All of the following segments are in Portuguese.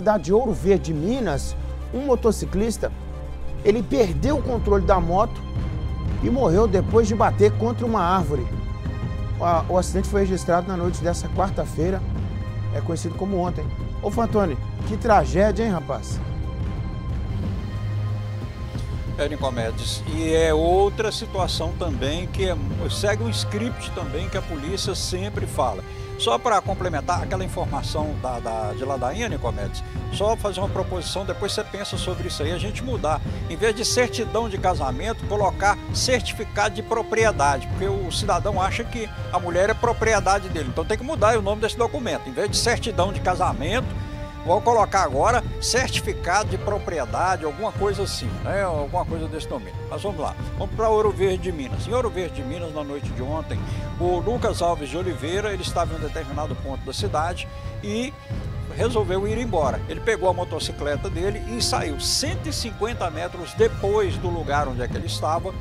cidade de Ouro Verde, Minas, um motociclista, ele perdeu o controle da moto e morreu depois de bater contra uma árvore. O acidente foi registrado na noite dessa quarta-feira, é conhecido como ontem. Ô Fantoni, que tragédia, hein, rapaz? Nicomedes. E é outra situação também que é, segue um script também que a polícia sempre fala. Só para complementar aquela informação da, da, de ladainha, Nicomedes, só fazer uma proposição, depois você pensa sobre isso aí, a gente mudar. Em vez de certidão de casamento, colocar certificado de propriedade, porque o cidadão acha que a mulher é propriedade dele. Então tem que mudar o nome desse documento. Em vez de certidão de casamento, Vou colocar agora certificado de propriedade, alguma coisa assim, né? Alguma coisa desse domínio. Mas vamos lá. Vamos para Ouro Verde de Minas. Em Ouro Verde de Minas, na noite de ontem, o Lucas Alves de Oliveira, ele estava em um determinado ponto da cidade e resolveu ir embora. Ele pegou a motocicleta dele e saiu 150 metros depois do lugar onde é que ele estava.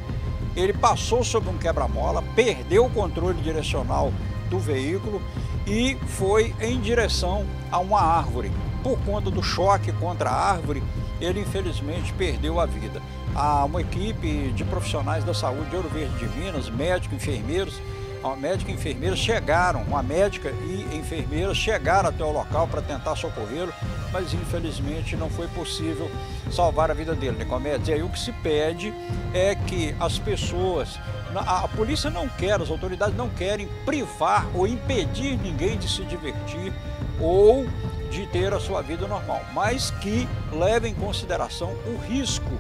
Ele passou sobre um quebra-mola, perdeu o controle direcional do veículo e foi em direção a uma árvore por conta do choque contra a árvore, ele infelizmente perdeu a vida. Há uma equipe de profissionais da saúde de Ouro Verde de Minas, médicos, enfermeiros, a médica e enfermeira chegaram, uma médica e enfermeira chegaram até o local para tentar socorrê-lo, mas infelizmente não foi possível salvar a vida dele, Nicomedes. E aí o que se pede é que as pessoas, a polícia não quer, as autoridades não querem privar ou impedir ninguém de se divertir ou de ter a sua vida normal, mas que leve em consideração o risco,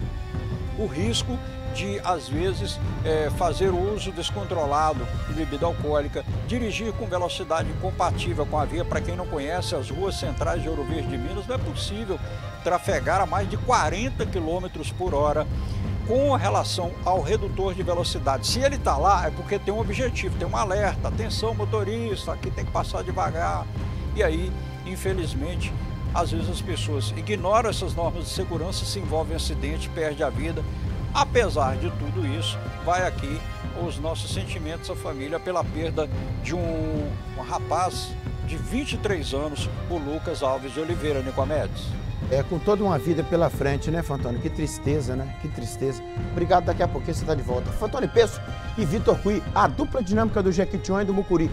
o risco de, às vezes, é, fazer uso descontrolado de bebida alcoólica, dirigir com velocidade incompatível com a via. Para quem não conhece, as ruas centrais de Ouro Verde de Minas não é possível trafegar a mais de 40 km por hora com relação ao redutor de velocidade. Se ele está lá, é porque tem um objetivo, tem um alerta, atenção motorista, aqui tem que passar devagar. E aí infelizmente, às vezes as pessoas ignoram essas normas de segurança, se envolvem em acidente, perde a vida. Apesar de tudo isso, vai aqui os nossos sentimentos à família pela perda de um, um rapaz de 23 anos, o Lucas Alves de Oliveira, Nicomedes. É, com toda uma vida pela frente, né, Fantônio? Que tristeza, né? Que tristeza. Obrigado, daqui a pouquinho você está de volta. Fantônio Peço e Vitor Cui, a dupla dinâmica do Jequitinhonha e do Mucuri.